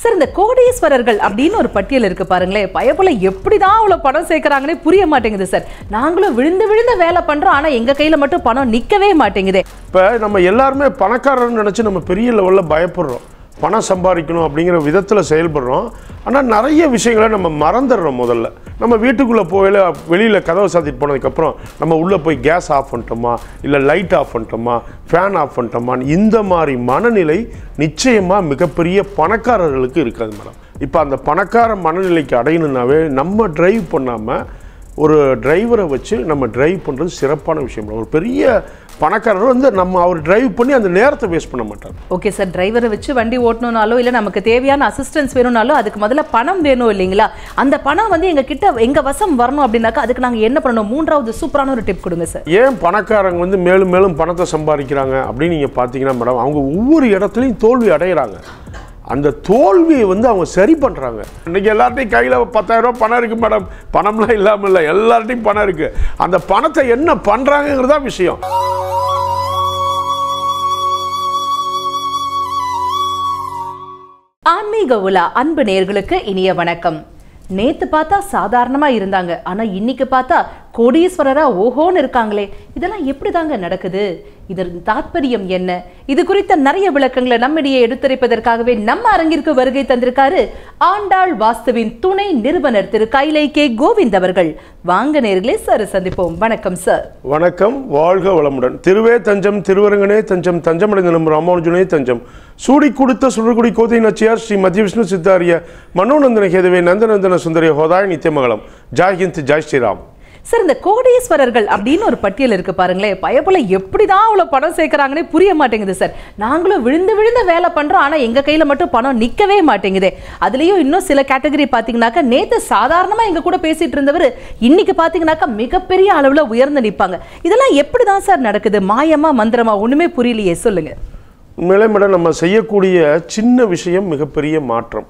Sir இந்த கோடீஸ்வரர்கள் அப்படின்னு ஒரு பட்டியல் இருக்கு பாருங்களேன் பயப்புல எப்படிதான் அவ்வளோ பணம் சேர்க்குறாங்கன்னே புரிய மாட்டேங்குது சார் நாங்களும் விழுந்து விழுந்து வேலை பண்றோம் ஆனா எங்க கையில மட்டும் பணம் நிக்கவே மாட்டேங்குதே. இப்போ நம்ம எல்லாருமே பணக்காரர்னு நினச்சி நம்ம பெரிய லெவலில் பயப்படுறோம். பணம் சம்பாதிக்கணும் அப்படிங்கிற விதத்தில் செயல்படுறோம். ஆனால் நிறைய விஷயங்களை நம்ம மறந்துடுறோம் முதல்ல. நம்ம வீட்டுக்குள்ளே போயில வெளியில் கதவை சாத்திட்டு போனதுக்கப்புறம் நம்ம உள்ளே போய் கேஸ் ஆஃப் பண்ணிட்டோமா? இல்லை லைட் ஆஃப் பண்ணிட்டோமா? ஃபேன் ஆஃப் பண்ணிட்டோமான்னு இந்த மாதிரி மனநிலை நிச்சயமாக மிகப்பெரிய பணக்காரர்களுக்கு இருக்காது மேடம். இப்போ அந்த பணக்கார மனநிலைக்கு அடையணுன்னாவே நம்ம டிரைவ் பண்ணாமல் ஒரு டிரைவரை வச்சு நம்ம டிரைவ் பண்ணுறது சிறப்பான விஷயம் ஒரு பெரிய பணக்காரர் வந்து நம்ம அவர் டிரைவ் பண்ணி அந்த நேரத்தை வேஸ்ட் பண்ண மாட்டார். ஓகே சார் டிரைவரை வச்சு வண்டி ஓட்டணும்னாலோ இல்ல நமக்கு தேவையான அசிஸ்டன்ஸ் வேணும்னாலோ அதுக்கு முதல்ல பணம் வேணும் இல்லைங்களா? அந்த பணம் வந்து எங்க கிட்ட எங்க வசம் வரணும் அப்படின்னாக்கா அதுக்கு நாங்க என்ன பண்ணணும்? மூன்றாவது சூப்பரான ஒரு டிப் கொடுங்க சார் ஏன் பணக்காரங்க வந்து மேலும் மேலும் பணத்தை சம்பாதிக்கிறாங்க அப்படின்னு நீங்கள் பார்த்தீங்கன்னா மேடம் அவங்க ஒவ்வொரு இடத்துலையும் தோல்வி அடைகிறாங்க அந்த தோல்வியை வந்து அவங்க சரி பண்ணுறாங்க இன்னைக்கு எல்லார்ட்டையும் கையில் பத்தாயிரம் பணம் இருக்குது மேடம். பணம்லாம் இல்லாமல் இல்லை எல்லார்ட்டையும் பணம் இருக்குது அந்த பணத்தை என்ன பண்ணுறாங்கங்கிறது தான் விஷயம். ஆன்மீக உலா அன்பு நேர்களுக்கு இனிய வணக்கம். நேத்து பார்த்தா சாதாரணமா இருந்தாங்க. ஆனா இன்னைக்கு பார்த்தா கோடீஸ்வரரா ஓஹோன்னு இருக்காங்களே. இதெல்லாம் எப்படிதாங்க நடக்குது? இதன் தாற்பயம் என்ன? இது குறித்த நிறைய விளக்கங்களை நம்மிடையே எடுத்துரைப்பதற்காகவே நம்ம அரங்கிற்கு வருகை தந்திருக்காரு ஆண்டாள் வாஸ்துவின் துணை நிறுவனர் திரு கைலை கே கோவிந்த் அவர்கள். வாங்க நேர்களே சார் சந்திப்போம். வணக்கம் சார். வணக்கம். வாழ்க வளமுடன். திருவே தஞ்சம் திருவரங்கனே தஞ்சம் தஞ்சமடைந்த நம் ராமானுஜனே தஞ்சம். சூடி கொடுத்த சுடர்குடி கோதை நச்சியார் ஸ்ரீ மத்திய விஷ்ணு சித்தாரிய மனோநந்தன கேதவே நந்தநந்தன சுந்தரிய ஹோதாய் நித்தியமங்கலம். ஜாய் ஹிந்த் ஜாய் ஸ்ரீராம். சார் இந்த கோடீஸ்வரர்கள் அப்படின்னு ஒரு பட்டியல் இருக்கு பாருங்களேன். பயப்பில் எப்படி தான் அவ்வளோ பணம் சேர்க்குறாங்கன்னே புரிய மாட்டேங்குது சார். நாங்களும் விழுந்து விழுந்து வேலை பண்ணுறோம் ஆனால் எங்கள் கையில் மட்டும் பணம் நிற்கவே மாட்டேங்குதே. அதுலயும் இன்னும் சில கேட்டகரி பார்த்தீங்கன்னாக்கா நேற்று சாதாரணமாக எங்க கூட பேசிகிட்டு இருந்தவர் இன்னைக்கு பார்த்தீங்கன்னாக்கா மிகப்பெரிய அளவில் உயர்ந்து நிற்பாங்க இதெல்லாம் எப்படி தான் சார் நடக்குது? மாயமா மந்திரமா ஒன்றுமே புரியலையே சொல்லுங்கள் உண்மையிலே மேடம் நம்ம செய்யக்கூடிய சின்ன விஷயம் மிகப்பெரிய மாற்றம்.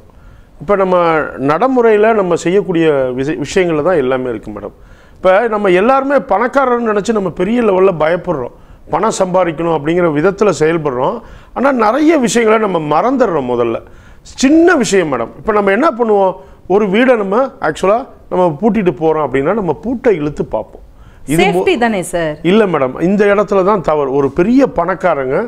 இப்போ நம்ம நடைமுறையில் நம்ம செய்யக்கூடிய விஷ விஷயங்களில் தான் எல்லாமே இருக்குது மேடம். இப்போ நம்ம எல்லாருமே பணக்காரர்னு நினச்சி நம்ம பெரிய லெவலில் பயப்படுறோம். பணம் சம்பாதிக்கணும் அப்படிங்கிற விதத்தில் செயல்படுறோம். ஆனால் நிறைய விஷயங்களை நம்ம மறந்துடுறோம் முதல்ல. சின்ன விஷயம் மேடம். இப்போ நம்ம என்ன பண்ணுவோம்? ஒரு வீடை நம்ம ஆக்சுவலாக நம்ம பூட்டிட்டு போகிறோம் அப்படின்னா நம்ம பூட்டை இழுத்து பார்ப்போம். இது தானே சார் இல்லை மேடம். இந்த இடத்துல தான் தவறு. ஒரு பெரிய பணக்காரங்க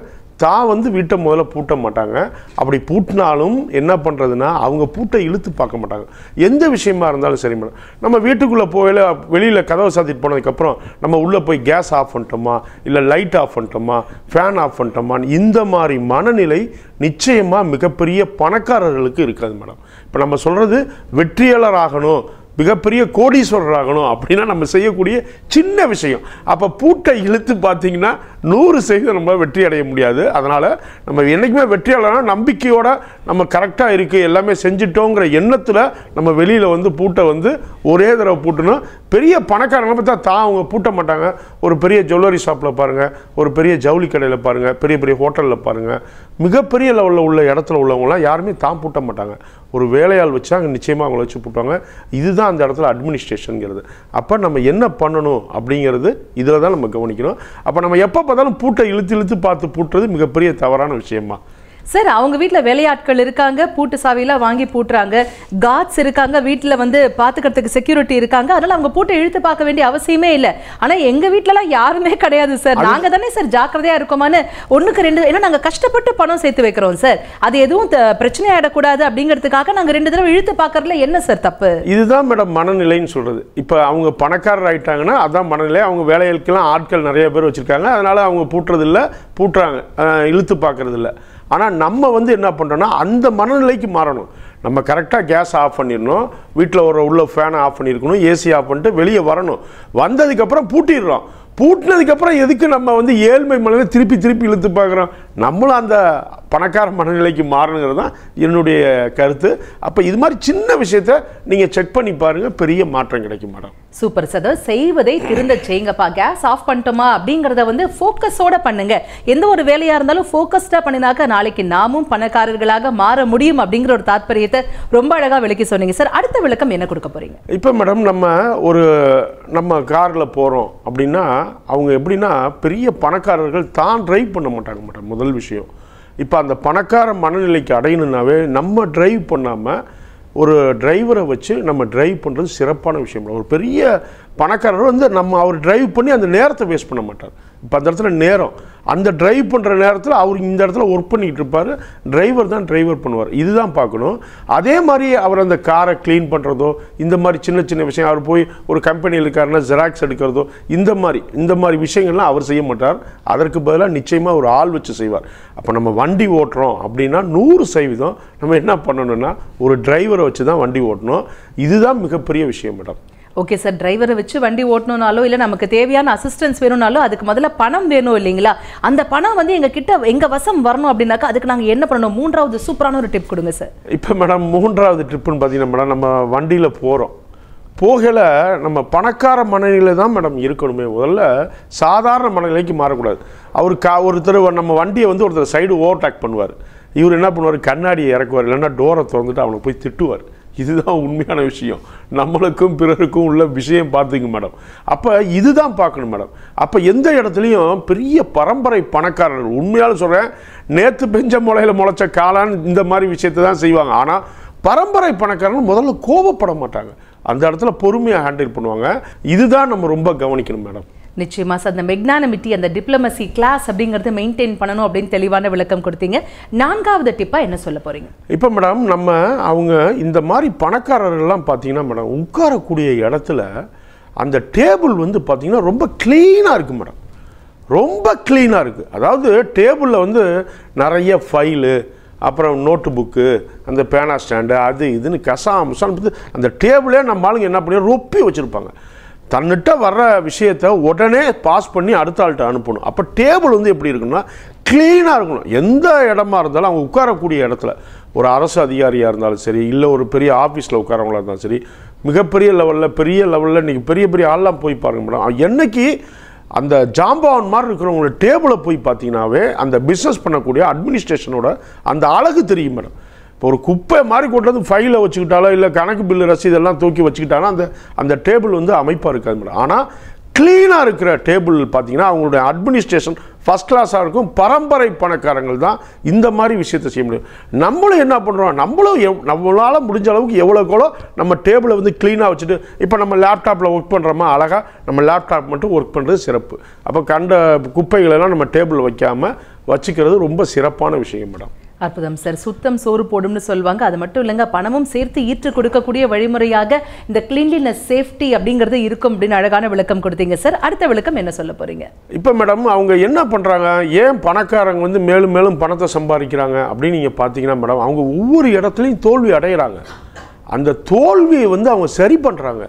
தான் வந்து வீட்டை முதல்ல பூட்ட மாட்டாங்க. அப்படி பூட்டினாலும் என்ன பண்ணுறதுன்னா அவங்க பூட்டை இழுத்து பார்க்க மாட்டாங்க. எந்த விஷயமா இருந்தாலும் சரி மேடம். நம்ம வீட்டுக்குள்ளே போயில வெளியில் கதவை சாத்திட்டு போனதுக்கப்புறம் நம்ம உள்ளே போய் கேஸ் ஆஃப் பண்ணிட்டோமா இல்லை லைட் ஆஃப் பண்ணிட்டோமா ஃபேன் ஆஃப் பண்ணிட்டோமான்னு இந்த மாதிரி மனநிலை நிச்சயமாக மிகப்பெரிய பணக்காரர்களுக்கு இருக்காது மேடம். இப்போ நம்ம சொல்கிறது வெற்றியாளர் ஆகணும். மிகப்பெரிய கோடீஸ்வரர் ஆகணும் அப்படின்னா நம்ம செய்யக்கூடிய சின்ன விஷயம். அப்போ பூட்டை இழுத்து பார்த்தீங்கன்னா நூறு செய்து நம்ம வெற்றி அடைய முடியாது. அதனால் நம்ம என்றைக்குமே வெற்றியாளர்னா நம்பிக்கையோட நம்ம கரெக்டாக இருக்குது எல்லாமே செஞ்சிட்டோங்கிற எண்ணத்தில் நம்ம வெளியில் வந்து பூட்டை வந்து ஒரே தடவை பூட்டணும் பெரிய பணக்காரங்களை பார்த்தா தான் அவங்க பூட்ட மாட்டாங்க. ஒரு பெரிய ஜுவல்லரி ஷாப்பில் பாருங்கள் ஒரு பெரிய ஜவுளி கடையில் பாருங்கள் பெரிய பெரிய ஹோட்டலில் பாருங்கள் மிகப்பெரிய லெவலில் உள்ள இடத்துல உள்ளவங்களாம் யாருமே தான் பூட்ட மாட்டாங்க. ஒரு வேலையாள் வச்சு அங்கே நிச்சயமாக அவங்கள வச்சு பூட்டுவாங்க இதுதான் அந்த இடத்துல அட்மினிஸ்ட்ரேஷனுங்கிறது அப்போ நம்ம என்ன பண்ணணும் அப்படிங்கிறது இதில் தான் நம்ம கவனிக்கணும். அப்போ நம்ம எப்போ பார்த்தாலும் பூட்டை இழுத்து இழுத்து பார்த்து பூட்டுறது மிகப்பெரிய தவறான விஷயமா. சார் அவங்க வீட்ல வேலையாட்கள் இருக்காங்க பூட்டு சாவியெல்லாம் வாங்கி பூட்டுறாங்க கார்ட்ஸ் இருக்காங்க வீட்ல வந்து பாத்துக்கிறதுக்கு செக்யூரிட்டி இருக்காங்க அதனால அவங்க பூட்டை இழுத்து பார்க்க வேண்டிய அவசியமே இல்ல. ஆனா எங்க வீட்லலாம் யாருமே கிடையாது சார். நாங்க தானே சார் ஜாக்கிரதையா இருக்கோமான்னு ஒண்ணுக்கு ரெண்டு ஏன்னா நாங்க கஷ்டப்பட்டு பணம் சேர்த்து வைக்கிறோம் சார். அது எதுவும் பிரச்சனை ஆயிடக்கூடாது அப்படிங்கிறதுக்காக நாங்க ரெண்டு தடவை இழுத்து பார்க்கறதுல என்ன சார் தப்பு? இதுதான் மேடம் மனநிலைன்னு சொல்கிறது இப்போ அவங்க பணக்காரர் ஆயிட்டாங்கன்னா அதான் மனநிலை. அவங்க வேலைகளுக்கெல்லாம் ஆட்கள் நிறைய பேர் வச்சுருக்காங்க. அதனால் அவங்க பூட்டுறதில்ல பூட்டுறாங்க. இழுத்து பார்க்கறதில்ல. ஆனால் நம்ம வந்து என்ன பண்ணுறோன்னா அந்த மனநிலைக்கு மாறணும். நம்ம கரெக்டாக கேஸ் ஆஃப் பண்ணிடணும். வீட்டில் ஒரு உள்ள ஃபேனை ஆஃப் பண்ணியிருக்கணும் ஏசி ஆஃப் பண்ணிட்டு வெளியே வரணும். வந்ததுக்கப்புறம் பூட்டிடுறோம். பூட்டினதுக்கப்புறம் எதுக்கு நம்ம வந்து ஏழ்மை மனதை திருப்பி திருப்பி இழுத்து பார்க்குறோம்? நம்மளும் அந்த பணக்கார மனநிலைக்கு மாறணுங்கிறது தான் என்னுடைய கருத்து. அப்போ இது மாதிரி சின்ன விஷயத்த நீங்கள் செக் பண்ணி பாருங்கள் பெரிய மாற்றம் கிடைக்கும் மேடம். சூப்பர் சார் செய்வதை திருந்த செய்யுங்கப்பா. கேஸ் ஆஃப் பண்ணிட்டோமா அப்படிங்கறத வந்து ஃபோக்கஸோட பண்ணுங்க. எந்த ஒரு வேலையா இருந்தாலும் ஃபோக்கஸ்டா பண்ணினாக்க நாளைக்கு நாமும் பணக்காரர்களாக மாற முடியும் அப்படிங்கிற ஒரு தாத்பரியத்தை ரொம்ப அழகா விளக்கி சொன்னீங்க. சார் அடுத்த விளக்கம் என்ன கொடுக்க போறீங்க? இப்போ மேடம் நம்ம ஒரு நம்ம காரில் போகிறோம் அப்படின்னா அவங்க எப்படின்னா பெரிய பணக்காரர்கள் தான் டிரைவ் பண்ண மாட்டாங்க மேடம் முதல் விஷயம். இப்போ அந்த பணக்கார மனநிலைக்கு அடையணுன்னாவே நம்ம டிரைவ் பண்ணாமல் ஒரு டிரைவரை வச்சு நம்ம டிரைவ் பண்ணுறது சிறப்பான விஷயம். ஒரு பெரிய பணக்காரர் வந்து நம்ம அவர் டிரைவ் பண்ணி அந்த நேரத்தை வேஸ்ட் பண்ண மாட்டார். இப்போ அந்த இடத்துல நேரம். அந்த டிரைவ் பண்ணுற நேரத்தில் அவர் இந்த இடத்துல ஒர்க் பண்ணிட்டு இருப்பார். டிரைவர் தான் டிரைவர் பண்ணுவார். இதுதான் பார்க்கணும். அதே மாதிரி அவர் அந்த காரை க்ளீன் பண்ணுறதோ இந்த மாதிரி சின்ன சின்ன விஷயம் அவர் போய் ஒரு கம்பெனியில் இருக்காருன்னா ஜெராக்ஸ் எடுக்கிறதோ இந்த மாதிரி இந்த மாதிரி விஷயங்கள்லாம் அவர் செய்ய மாட்டார். அதற்கு பதிலாக நிச்சயமாக ஒரு ஆள் வச்சு செய்வார். அப்போ நம்ம வண்டி ஓட்டுறோம் அப்படின்னா நூறு சதவீதம் நம்ம என்ன பண்ணணும்னா ஒரு டிரைவரை வச்சு தான் வண்டி ஓட்டணும். இதுதான் மிகப்பெரிய விஷயம் மேடம் ஓகே சார் டிரைவரை வச்சு வண்டி ஓட்டணுனாலோ இல்லை நமக்கு தேவையான அசிஸ்டன்ஸ் வேணும்னாலோ அதுக்கு முதல்ல பணம் வேணும் இல்லைங்களா? அந்த பணம் வந்து எங்க கிட்ட எங்க வசம் வரணும் அப்படின்னாக்கா அதுக்கு நாங்கள் என்ன பண்ணணும்? மூன்றாவது சூப்பரான ஒரு டிப் கொடுங்க சார் இப்போ மேடம் மூன்றாவது ட்ரிப்புன்னு பார்த்தீங்கன்னா மேடம் நம்ம வண்டியில் போகிறோம் போகல நம்ம பணக்கார மனநிலை தான் மேடம் இருக்கணுமே முதல்ல சாதாரண மனநிலைக்கு மாறக்கூடாது. அவர் கா ஒருத்தர் நம்ம வண்டியை வந்து ஒருத்தர் சைடு ஓவர்டேக் பண்ணுவார். இவர் என்ன பண்ணுவார்? கண்ணாடியை இறக்குவார். இல்லைன்னா டோரை திறந்துட்டு அவனை போய் திட்டுவார். இதுதான் உண்மையான விஷயம். நம்மளுக்கும் பிறருக்கும் உள்ள விஷயம் பார்த்துங்க மேடம். அப்போ இதுதான் பார்க்கணும் மேடம். அப்போ எந்த இடத்துலையும் பெரிய பரம்பரை பணக்காரர்கள் உண்மையாலும் சொல்கிறேன் நேற்று பெஞ்ச முளையில் முளைச்ச காளான் இந்த மாதிரி விஷயத்தை தான் செய்வாங்க. ஆனால் பரம்பரை பணக்காரர்கள் முதல்ல கோபப்பட மாட்டாங்க. அந்த இடத்துல பொறுமையாக ஹேண்டில் பண்ணுவாங்க. இதுதான் நம்ம ரொம்ப கவனிக்கணும் மேடம். நிச்சயமா சார். அந்த மெக்னானமிட்டி அந்த டிப்ளமசி கிளாஸ் அப்படிங்கறத மெயின்டைன் பண்ணணும் அப்படின்னு தெளிவான விளக்கம் கொடுத்தீங்க. நான்காவது டிப்பா என்ன சொல்ல போறீங்க? இப்போ மேடம் நம்ம அவங்க இந்த மாதிரி பணக்காரர்கள்லாம் பார்த்தீங்கன்னா மேடம் உட்காரக்கூடிய இடத்துல அந்த டேபிள் வந்து பார்த்தீங்கன்னா ரொம்ப க்ளீனாக இருக்குது மேடம் ரொம்ப க்ளீனாக இருக்குது அதாவது டேபிளில் வந்து நிறைய ஃபைலு அப்புறம் நோட்டு புக்கு அந்த பேனா ஸ்டாண்டு அது இதுன்னு கசாமசான்னு பார்த்து அந்த டேபிளே நம்ம ஆளுங்க என்ன பண்ணி ரொப்பி வச்சுருப்பாங்க. தன்னிட்ட வர்ற விஷயத்த உடனே பாஸ் பண்ணி அடுத்த ஆள்கிட்ட அனுப்பணும். அப்போ டேபிள் வந்து எப்படி இருக்குன்னா க்ளீனாக இருக்கணும். எந்த இடமா இருந்தாலும் அவங்க உட்காரக்கூடிய இடத்துல. ஒரு அரசு அதிகாரியாக இருந்தாலும் சரி இல்லை ஒரு பெரிய ஆஃபீஸில் உட்காரவங்களா இருந்தாலும் சரி மிகப்பெரிய லெவலில் பெரிய லெவலில் இன்றைக்கி பெரிய பெரிய ஆள்லாம் போய் பாருங்க மேடம் என்னைக்கு அந்த ஜாம்பவன் மாதிரி இருக்கிறவங்களோட டேபிளை போய் பார்த்தீங்கன்னாவே அந்த பிஸ்னஸ் பண்ணக்கூடிய அட்மினிஸ்ட்ரேஷனோட அந்த அழகு தெரியும் மேடம் இப்போ ஒரு குப்பை மாதிரி கொண்டு வந்து ஃபைலை வச்சுக்கிட்டாலோ இல்லை கணக்கு பில்லு ரசீதெல்லாம் தூக்கி வச்சுக்கிட்டாலும் அந்த அந்த டேபிள் வந்து அமைப்பாக இருக்காது மேடம். ஆனால் க்ளீனாக இருக்கிற டேபிள் பார்த்தீங்கன்னா அவங்களுடைய அட்மினிஸ்ட்ரேஷன் ஃபஸ்ட் கிளாஸாக இருக்கும். பரம்பரை பணக்காரங்கள் தான் இந்த மாதிரி விஷயத்தை செய்ய முடியும். நம்மளும் என்ன பண்ணுறோம் நம்மளும் எவ் நம்மளால் முடிஞ்ச அளவுக்கு எவ்வளோக்கோளோ நம்ம டேபிளை வந்து க்ளீனாக வச்சுட்டு இப்போ நம்ம லேப்டாப்பில் ஒர்க் பண்ணுறோமா அழகாக நம்ம லேப்டாப் மட்டும் ஒர்க் பண்ணுறது சிறப்பு. அப்போ கண்ட குப்பைகளெல்லாம் நம்ம டேபிள் வைக்காமல் வச்சுக்கிறது ரொம்ப சிறப்பான விஷயம் மேடம். அற்புதம் சார். சுத்தம் சோறு போடும்னு சொல்லுவாங்க. அது மட்டும் இல்லைங்க பணமும் சேர்த்து ஈற்று கொடுக்கக்கூடிய வழிமுறையாக இந்த கிளீன்லினஸ் சேஃப்டி அப்படிங்கிறது இருக்கும் அப்படின்னு அழகான விளக்கம் கொடுத்தீங்க சார். அடுத்த விளக்கம் என்ன சொல்ல போறீங்க? இப்போ மேடம் அவங்க என்ன பண்ணுறாங்க ஏன் பணக்காரங்க வந்து மேலும் மேலும் பணத்தை சம்பாதிக்கிறாங்க அப்படின்னு நீங்கள் பார்த்தீங்கன்னா மேடம் அவங்க ஒவ்வொரு இடத்துலையும் தோல்வி அடைகிறாங்க அந்த தோல்வியை வந்து அவங்க சரி பண்ணுறாங்க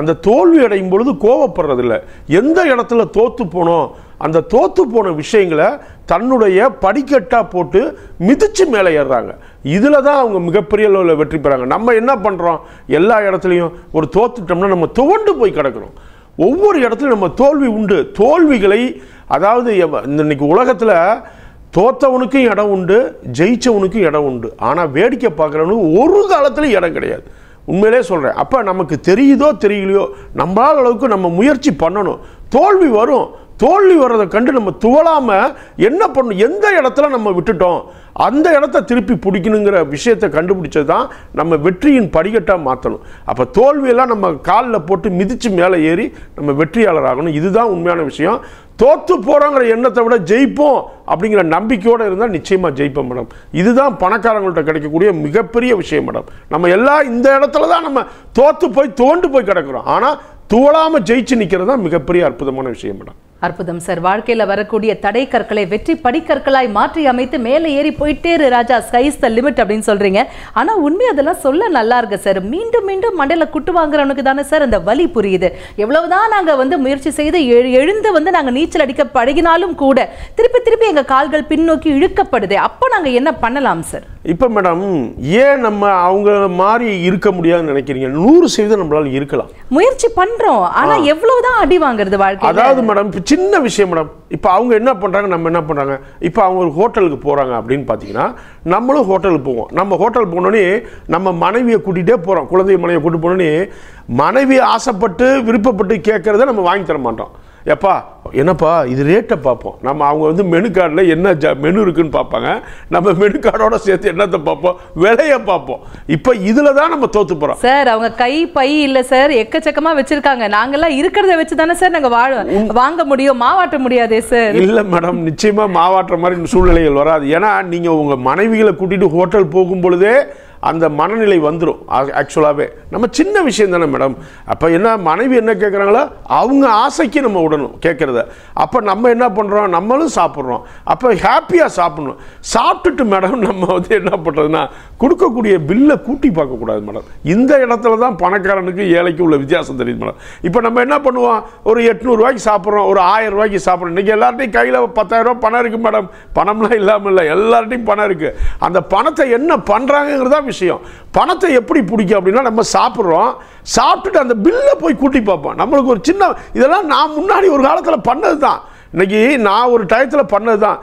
அந்த தோல்வி அடையும் பொழுது கோவப்படுறதில்ல. எந்த இடத்துல தோற்று போனோம் அந்த தோற்று போன விஷயங்களை தன்னுடைய படிக்கட்டாக போட்டு மிதிச்சு மேலே ஏறுறாங்க. இதில் தான் அவங்க மிகப்பெரிய அளவில் வெற்றி பெறாங்க. நம்ம என்ன பண்ணுறோம் எல்லா இடத்துலையும் ஒரு தோத்துட்டோம்னா நம்ம துவண்டு போய் கிடக்கிறோம். ஒவ்வொரு இடத்துலையும் நம்ம தோல்வி உண்டு. தோல்விகளை அதாவது இந்த இன்னைக்கு உலகத்தில் தோத்தவனுக்கும் இடம் உண்டு ஜெயித்தவனுக்கும் இடம் உண்டு. ஆனால் வேடிக்கை பார்க்குறவனுக்கு ஒரு காலத்துலையும் இடம் கிடையாது. உண்மையிலே சொல்கிறேன் அப்போ நமக்கு தெரியுதோ தெரியலையோ நம்மளால் அளவுக்கு நம்ம முயற்சி பண்ணணும். தோல்வி வரும். தோல்வி வர்றதை கண்டு நம்ம துவளாமல் என்ன பண்ணணும்? எந்த இடத்துல நம்ம விட்டுட்டோம்? அந்த இடத்த திருப்பி பிடிக்கணுங்கிற விஷயத்தை கண்டுபிடிச்சது தான் நம்ம வெற்றியின் படிக்கட்டாக மாற்றணும் அப்போ தோல்வியெல்லாம் நம்ம காலில் போட்டு மிதித்து மேலே ஏறி நம்ம வெற்றியாளர் ஆகணும். இதுதான் உண்மையான விஷயம். தோற்று போகிறோங்கிற எண்ணத்தை விட ஜெயிப்போம் அப்படிங்கிற நம்பிக்கையோடு இருந்தால் நிச்சயமாக ஜெயிப்போம் மேடம். இதுதான் பணக்காரங்கள்ட்ட கிடைக்கக்கூடிய மிகப்பெரிய விஷயம் மேடம். நம்ம எல்லாம் இந்த இடத்துல தான் நம்ம தோற்று போய் தோண்டு போய் கிடக்கிறோம். ஆனால் துவளாமல் ஜெயிச்சு நிற்கிறது தான் மிகப்பெரிய அற்புதமான விஷயம் மேடம். அற்புதம் சார். வாழ்க்கையில வரக்கூடிய தடை கற்களை வெற்றி படிக்கற்களாய் மாற்றி அமைத்து மேலே ஏறி போயிட்டே இரு ராஜா. ஸ்கைஸ் த லிமிட் அப்படின்னு சொல்றீங்க. ஆனா உண்மை அதெல்லாம் சொல்ல நல்லா இருக்கு சார். மீண்டும் மீண்டும் மண்டையில குட்டு வாங்குறவனுக்கு தானே சார் அந்த வலி புரியுது. எவ்வளவுதான் நாங்க வந்து முயற்சி செய்து எழு- எழுந்து வந்து நாங்க நீச்சல் அடிக்க பழகினாலும் கூட திருப்பி திருப்பி எங்க கால்கள் பின்னோக்கி இழுக்கப்படுதே. அப்போ நாங்க என்ன பண்ணலாம் சார்? இப்போ மேடம் ஏன் நம்ம அவங்க மாதிரி இருக்க முடியாதுன்னு நினைக்கிறீங்க? நூறு சதவீதம் நம்மளால இருக்கலாம். முயற்சி பண்றோம். ஆனா எவ்வளவுதான் அடி வாங்குறது வாழ்க்கையில? அதாவது மேடம் இப்போ சின்ன விஷயம் மேடம். இப்போ அவங்க என்ன பண்ணுறாங்க நம்ம என்ன பண்ணுறாங்க இப்போ அவங்க ஒரு ஹோட்டலுக்கு போகிறாங்க அப்படின்னு பார்த்தீங்கன்னா நம்மளும் ஹோட்டலுக்கு போவோம். நம்ம ஹோட்டல் போனோடனே நம்ம மனைவியை கூட்டிகிட்டே போகிறோம் குழந்தை மனைவியை கூட்டி போனோடனே மனைவி ஆசைப்பட்டு விருப்பப்பட்டு கேட்குறத நம்ம வாங்கி தர மாட்டோம். எப்பா என்னப்பா இது ரேட்டை பார்ப்போம். நம்ம அவங்க வந்து மெனு கார்டில் என்ன ஜ மெனு இருக்குன்னு பார்ப்பாங்க. நம்ம மெனு கார்டோட சேர்த்து என்னத்தை பார்ப்போம்? விலையை பார்ப்போம். இப்போ இதில் தான் நம்ம தோத்து போகிறோம் சார் அவங்க கை பை இல்ல சார் எக்கச்சக்கமா வச்சிருக்காங்க. நாங்கெல்லாம் இருக்கிறத வச்சு தானே சார் நாங்க வாழ வாங்க முடியும் மாவாட்ட முடியாதே சார். இல்லை மேடம் நிச்சயமா மாவாட்டுற மாதிரி சூழ்நிலைகள் வராது. ஏன்னா நீங்க உங்க மனைவிகளை கூட்டிட்டு ஹோட்டல் போகும் பொழுதே அந்த மனநிலை வந்துடும் ஆக்சுவலாகவே நம்ம சின்ன விஷயம் தானே மேடம் அப்போ என்ன மனைவி என்ன கேட்குறாங்களோ அவங்க ஆசைக்கு நம்ம விடணும் கேட்குறத அப்போ நம்ம என்ன பண்ணுறோம் நம்மளும் சாப்பிட்றோம். அப்போ ஹாப்பியாக சாப்பிட்ணும். சாப்பிட்டுட்டு மேடம் நம்ம வந்து என்ன பண்ணுறதுன்னா கொடுக்கக்கூடிய பில்லை கூட்டி பார்க்கக்கூடாது மேடம் இந்த இடத்துல தான் பணக்காரனுக்கு ஏழைக்கு உள்ள வித்தியாசம் தெரியுது மேடம் இப்போ நம்ம என்ன பண்ணுவோம்? ஒரு எட்நூறுவாய்க்கு சாப்பிட்றோம். ஒரு ஆயிரம் ரூபாய்க்கு சாப்பிட்றோம். இன்றைக்கி எல்லார்ட்டையும் கையில் பத்தாயிரம் பணம் இருக்குது மேடம் பணம்லாம் இல்லாமல் இல்லை. எல்லார்ட்டையும் பணம் இருக்குது அந்த பணத்தை என்ன பண்ணுறாங்கிறது விஷயம். பணத்தை எப்படி பிடிக்கும் அப்படின்னா நம்ம சாப்பிட்றோம். சாப்பிட்டுட்டு அந்த பில்லை போய் கூட்டி பார்ப்போம். நம்மளுக்கு ஒரு சின்ன இதெல்லாம் நான் முன்னாடி ஒரு காலத்தில் பண்ணது தான் இன்னைக்கு நான் ஒரு டயத்தில் பண்ணது தான்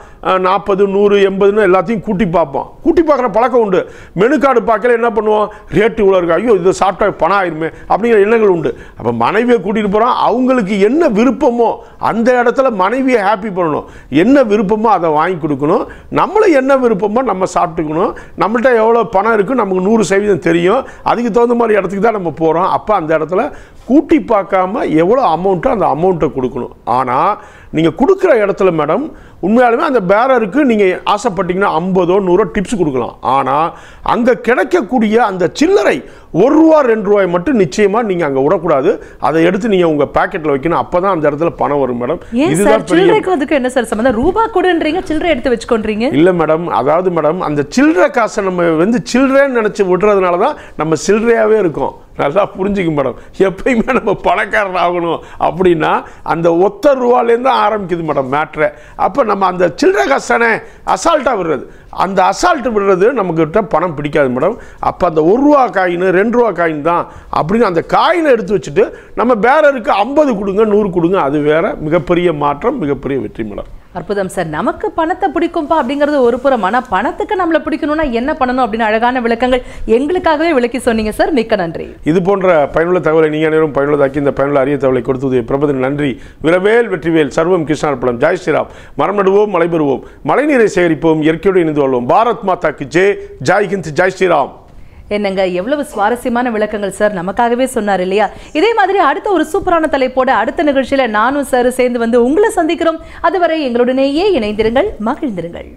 நாற்பது நூறு எண்பதுன்னு எல்லாத்தையும் கூட்டி பார்ப்போம். கூட்டி பார்க்குற பழக்கம் உண்டு. மெனு கார்டு பார்க்கல என்ன பண்ணுவோம்? ரேட்டு இவ்வளோ இருக்கு. ஐயோ இதை சாப்பிட்டா பணம் ஆயிருமே அப்படிங்கிற எண்ணங்கள் உண்டு. அப்போ மனைவியை கூட்டிகிட்டு போகிறோம் அவங்களுக்கு என்ன விருப்பமோ அந்த இடத்துல மனைவியை ஹாப்பி பண்ணணும். என்ன விருப்பமோ அதை வாங்கி கொடுக்கணும். நம்மளை என்ன விருப்பமோ நம்ம சாப்பிட்டுக்கணும். நம்மள்கிட்ட எவ்வளோ பணம் இருக்குது நமக்கு நூறு சதவீதம் தெரியும். அதுக்கு தகுந்த மாதிரி இடத்துக்கு தான் நம்ம போகிறோம் அப்போ அந்த இடத்துல கூட்டி பார்க்காம எவ்வளோ அமௌண்ட்டோ அந்த அமௌண்ட்டை கொடுக்கணும். ஆனால் நீங்கள் கொடுக்குற இடத்துல மேடம் உண்மையாலுமே அந்த பேரருக்கு நீங்கள் ஆசைப்பட்டீங்கன்னா ஐம்பதோ நூறோ டிப்ஸ் கொடுக்கலாம். ஆனால் அங்கே கிடைக்கக்கூடிய அந்த சில்லறை ஒரு ரூபா ரெண்டு ரூபாய் மட்டும் நிச்சயமாக நீங்கள் அங்கே விடக்கூடாது. அதை எடுத்து நீங்கள் உங்கள் பாக்கெட்டில் வைக்கணும். அப்போ தான் அந்த இடத்துல பணம் வரும் மேடம் ஏன் சார் சில்லறைக்கு அதுக்கு என்ன சார் சம்பந்தம்? ரூபா கொடுன்றீங்க சில்லறை எடுத்து வச்சுக்கொன்றீங்க? இல்லை மேடம் அதாவது மேடம் அந்த சில்லறை காசை நம்ம வந்து சில்லறைன்னு நினச்சி விடுறதுனால தான் நம்ம சில்லறையாகவே இருக்கோம். நல்லா புரிஞ்சுக்க மேடம். எப்பயுமே நம்ம பணக்காரன் ஆகணும் அப்படின்னா அந்த ஒத்த ரூபாலேருந்து தான் ஆரம்பிக்குது மேடம் மேட்ரை. அப்போ நம்ம அந்த சில்லற காசு அசால்ட்டாக விடுறது. அந்த அசால்ட்டு விடுறது நம்மக்கிட்ட பணம் பிடிக்காது மேடம். அப்போ அந்த ஒரு ரூபா காயின் ரெண்டு ரூபா காயின் தான் அப்படின்னு அந்த காயினை எடுத்து வச்சுட்டு நம்ம பேரருக்கு ஐம்பது கொடுங்க நூறு கொடுங்க அது வேறு மிகப்பெரிய மாற்றம் மிகப்பெரிய வெற்றி மேடம். அற்புதம் சார். நமக்கு பணத்தை பிடிக்கும்பா அப்படிங்கிறது ஒரு புறம். ஆனால் பணத்துக்கு நம்மளை பிடிக்கணும்னா என்ன பண்ணணும் அப்படின்னு அழகான விளக்கங்கள் எங்களுக்காகவே விளக்கி சொன்னீங்க சார். மிக்க நன்றி. இது போன்ற பயனுள்ள தகவலை நீங்கள் அனைவரும் பயனுள்ளதாக்கி இந்த பயனுள்ள அரிய தகவலை கொடுத்தது பிரபதன் நன்றி. விரவேல் வெற்றிவேல் சர்வம் கிருஷ்ணார்பலம் ஜாய் ஸ்ரீராம். மரம் நடுவோம் மழை பெறுவோம். மழைநீரை சேகரிப்போம் இயற்கையோடு இணைந்து வாழ்வோம். பாரத் மாதாக்கு ஜே. ஜாய் ஹிந்த் ஜாய் ஸ்ரீராம். என்னங்க எவ்வளவு சுவாரஸ்யமான விளக்கங்கள் சார் நமக்காகவே சொன்னார் இல்லையா? இதே மாதிரி அடுத்த ஒரு சூப்பரான தலைப்போட அடுத்த நிகழ்ச்சியில் நானும் சார் சேர்ந்து வந்து உங்களை சந்திக்கிறோம். அதுவரை எங்களுடனேயே இணைந்திருங்கள் மகிழ்ந்திருங்கள்.